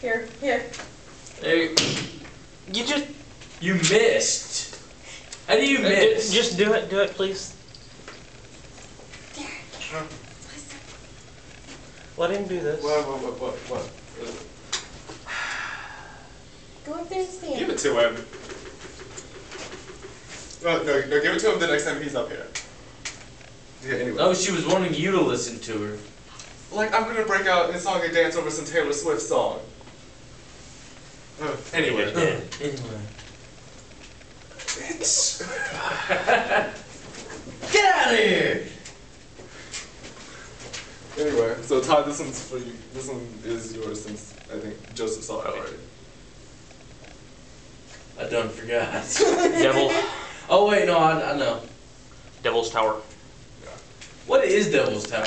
Here, here. Hey, You just, you missed. How do you uh, miss? just do it, do it, please. Let him do this. What, what, what, what, what? Go up there and stand. Give it to him. No, no, no, give it to him the next time he's up here. Yeah, anyway. Oh, she was wanting you to listen to her. Like, I'm gonna break out in a song and dance over some Taylor Swift song. Uh, anyway. Anyway. Bitch. Get out of here! Anyway, so Todd, this one's for you. This one is yours since I think Joseph saw it already. I done forgot. Devil, oh wait, no, I, I know. Devil's Tower. What is Devil's Tower?